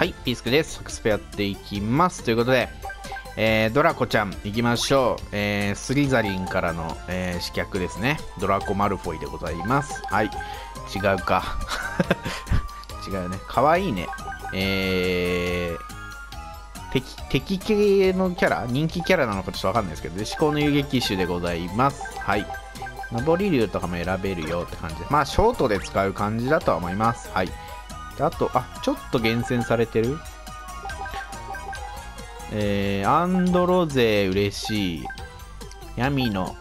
はい、ピースクです。サクスペやっていきます。ということで、えードラコちゃんいきましょう。えースリザリンからの、えー、刺客ですね。ドラコマルフォイでございます。はい、違うか。違うね。かわいいね。え敵敵系のキャラ？人気キャラなのかちょっとわかんないですけど、で思考の遊撃手でございます。はい。上り竜とかも選べるよって感じで。まあ、ショートで使う感じだとは思います。はい。であと、あ、ちょっと厳選されてるえー、アンドロゼ嬉しい。闇の、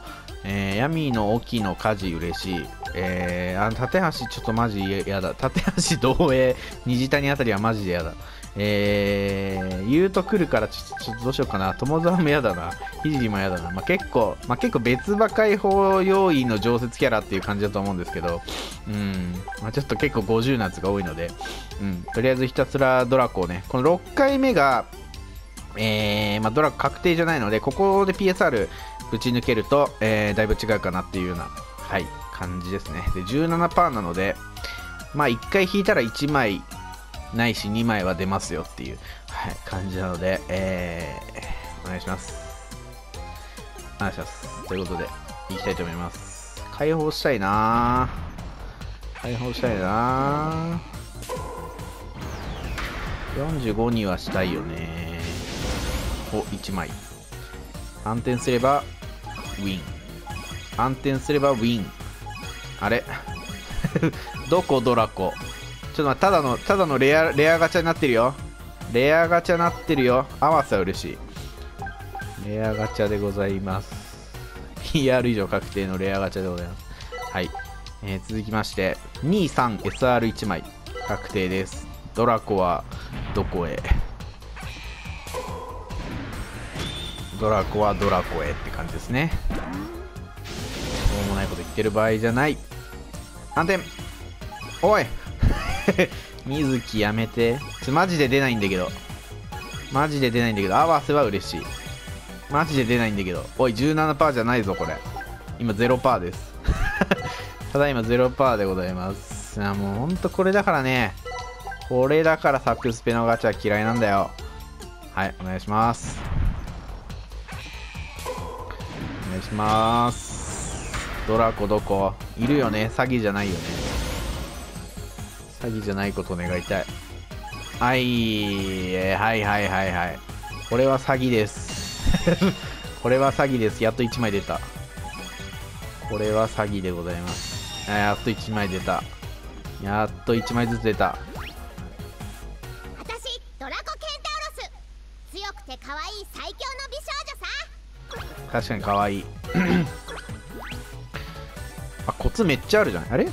えー、闇の沖の火事嬉しい。えー、あの、縦橋ちょっとマジ嫌だ。縦橋同営、虹谷あたりはマジで嫌だ。えー、言うと来るからちょっとちょっとどうしようかな。友沢も嫌だな。ひじりも嫌だな。まあ、結構、まあ、結構別馬解放要員の常設キャラっていう感じだと思うんですけど、うん、まあ、ちょっと結構50なやつが多いので、うん、とりあえずひたすらドラコをね、この6回目が、えーまあ、ドラコ確定じゃないので、ここで PSR ぶち抜けると、えーだいぶ違うかなっていうような、はい、感じですね。で、17%なので、まあ、1回引いたら1枚ないし2枚は出ますよっていう、はい、感じなので、えー、お願いします。お願いします。ということで、いきたいと思います。解放したいなぁ解放したいなぁ45にはしたいよねお1枚反転すればウィン反転すればウィンあれ？どこ？ドラコ。ちょっと待ってただのただのレアレアガチャになってるよ。レアガチャになってるよ。合わせは嬉しい。レアガチャでございます。PR 以上確定のレアガチャでございます。はい、えー続きまして 23SR1 枚確定です。ドラコはどこへ？ドラコはドラコへって感じですね。ってる場合じゃない。反転おい。水木やめて。ちょマジで出ないんだけど。マジで出ないんだけど。合わせは嬉しい。マジで出ないんだけど。おい17%じゃないぞこれ。今0%です。ただいま0%でございます。いやもうほんとこれだからね。これだからサクスペのガチャ嫌いなんだよ。はいお願いします。お願いします。ドラコどこいるよね。詐欺じゃないよね。詐欺じゃないことを願いたい。はい、えーはいはいはいはい。これは詐欺です。これは詐欺です。やっと1枚出た。これは詐欺でございます。あやっと1枚出た。やっと1枚ずつ出た。私ドラコケンタウロス。強くて可愛い最強の美少女さ。確かに可愛いめっちゃあるじゃん。あれ？こ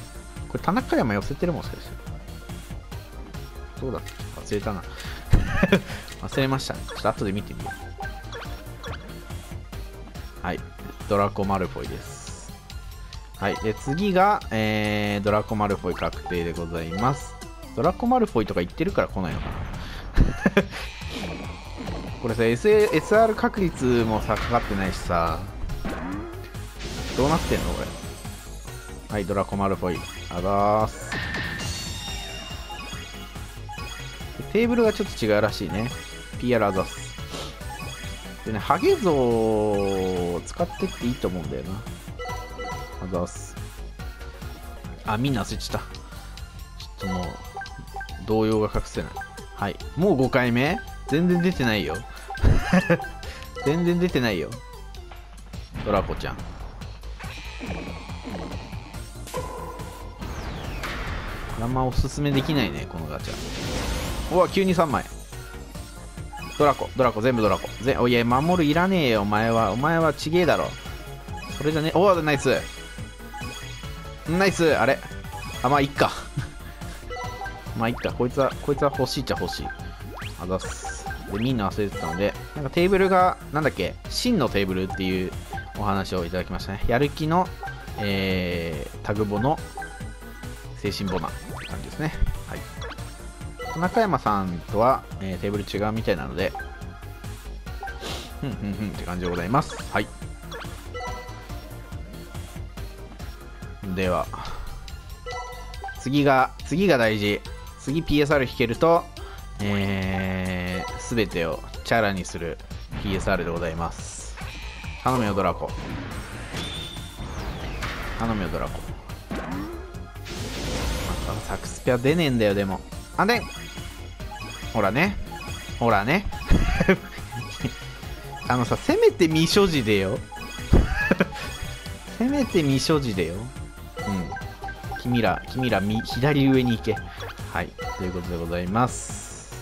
れ田中山寄せてるもしかしてどうだっけ忘れたな。忘れましたね。ちょっと後で見てみよう。はい。ドラコマルフォイです。はい。で次が、えー、ドラコマルフォイ確定でございます。ドラコマルフォイとか言ってるから来ないのかな。これさ、S、SR 確率もさかかってないしさ。どうなってんのこれ？はいドラコマルフォイ。あざーす。テーブルがちょっと違うらしいね。PR あざっすでねハゲ像を使ってっていいと思うんだよな。あざっす。あみんな忘れちゃった。ちょっともう動揺が隠せない。はい。もう5回目？全然出てないよ。全然出てないよ。ドラコちゃん。あんまおすすめできないねこのガチャ。うわ急に3枚。ドラコドラコ全部ドラコ。ぜおいや守るいらねえよお前は。お前はちげえだろ。それじゃねおおナイス。ナイスあれ。あまあいっか。まあいっか。こいつはこいつは欲しいっちゃ欲しい。あざっす。でみんな忘れてたのでなんかテーブルがなんだっけ真のテーブルっていうお話をいただきましたね。やる気のえー、タグボの精神ボナ。って感じですね。はい。中山さんとは、えーテーブル違うみたいなのでふんふんふんって感じでございます。はい。では次が次が大事。次 PSR 引けるとえー、全てをチャラにする PSR でございます。頼むよドラコ。頼むよドラコサクスピア出ねえんだよでも。あんでほらね。ほらね。あのさせめて未所持でよ。せめて未所持でよ。うん。君ら君ら左上に行け。はい。ということでございます。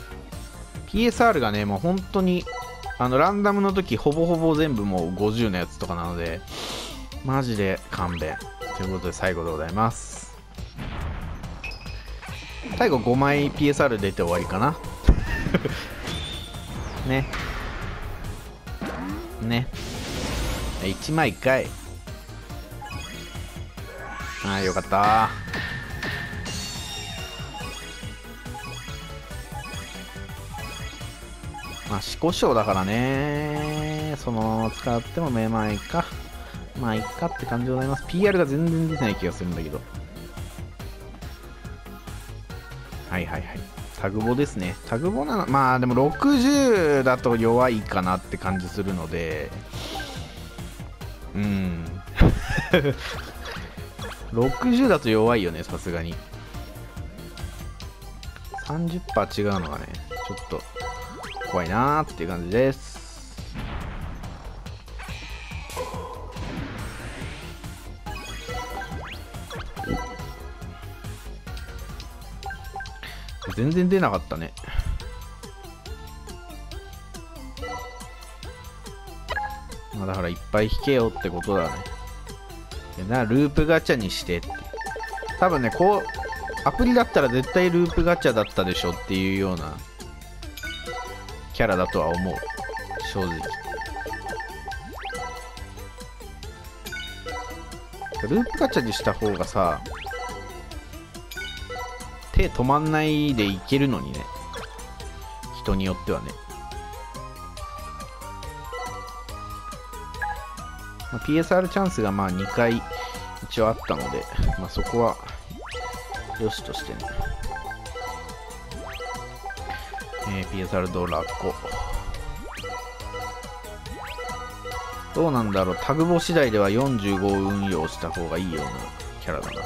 PSR がねもう本当にあのランダムの時ほぼほぼ全部もう50のやつとかなのでマジで勘弁。ということで最後でございます。最後5枚 PSR 出て終わりかな。ね。ね。1枚かい。ああよかった。まあ四股章だからね。その使ってもめまいか。まあいいかって感じでございます。PR が全然出てない気がするんだけど。はいはいはい。タグボですね。タグボなのまあでも60だと弱いかなって感じするので。うん。60だと弱いよねさすがに。30%違うのがねちょっと怖いなーっていう感じです。全然出なかったね。まあだからいっぱい引けよってことだね。なループガチャにしてって多分ねこうアプリだったら絶対ループガチャだったでしょっていうようなキャラだとは思う。正直。ループガチャにした方がさ手止まんないでいけるのにね。人によってはね、まあ、PSR チャンスがまあ2回一応あったので、まあ、そこはよしとしてね、えー、PSR ドラコ。どうなんだろう。タグボ次第では45運用した方がいいようなキャラだな。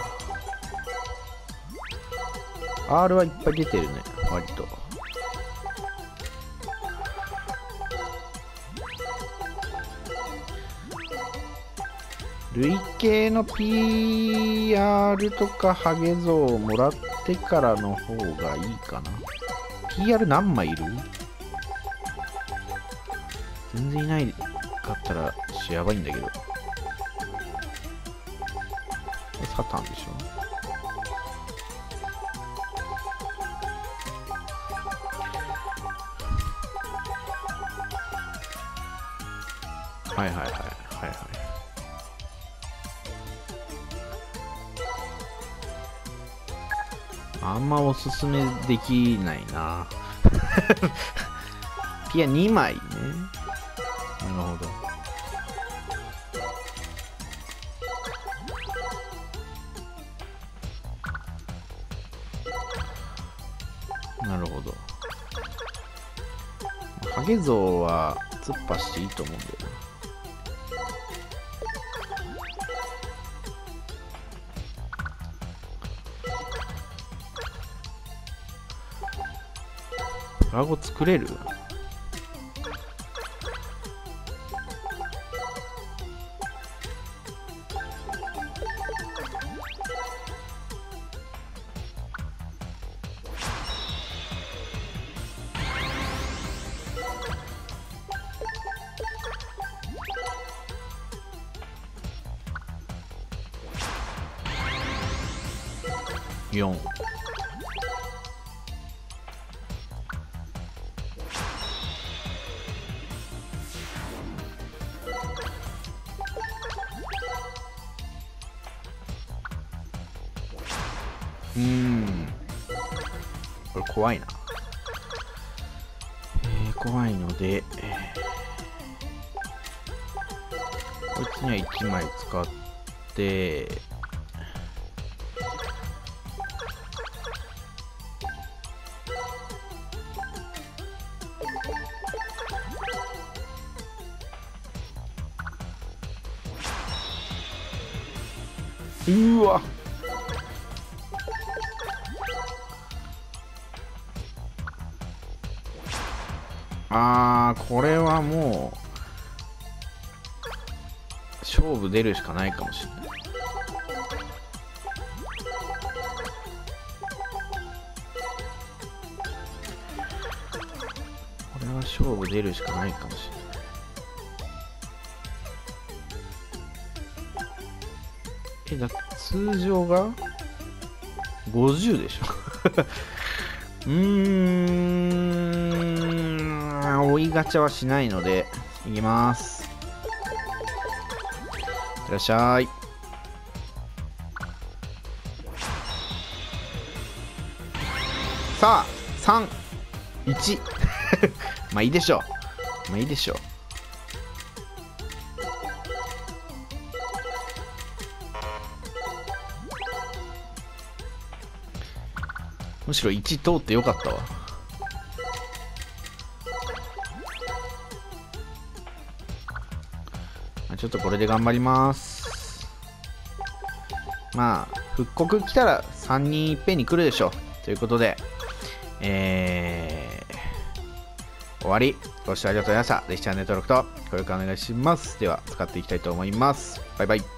R はいっぱい出てるね割と。累計の PR とかハゲ像をもらってからの方がいいかな。PR 何枚いる？全然いないかったらやばいんだけど。サタンでしょ？はいはいはい。はいはいあんまおすすめできないな。ピア2枚ね。なるほど。なるほど。ハゲ像は突っ走っていいと思うんだよな。フラゴ作れる？4うん。これ怖いな。えー、怖いので、こいつには1枚使ってあーこれはもう勝負出るしかないかもしれない。これは勝負出るしかないかもしれない。えだ通常が？50でしょ。うーん。追いガチャはしないのでいきます。いらっしゃい。さあ31 まあいいでしょう。まあいいでしょう。むしろ1通ってよかったわ。ちょっとこれで頑張ります。まあ復刻来たら3人いっぺんに来るでしょう。ということでえー、終わり。ご視聴ありがとうございました。ぜひチャンネル登録と高評価お願いします。では使っていきたいと思います。バイバイ。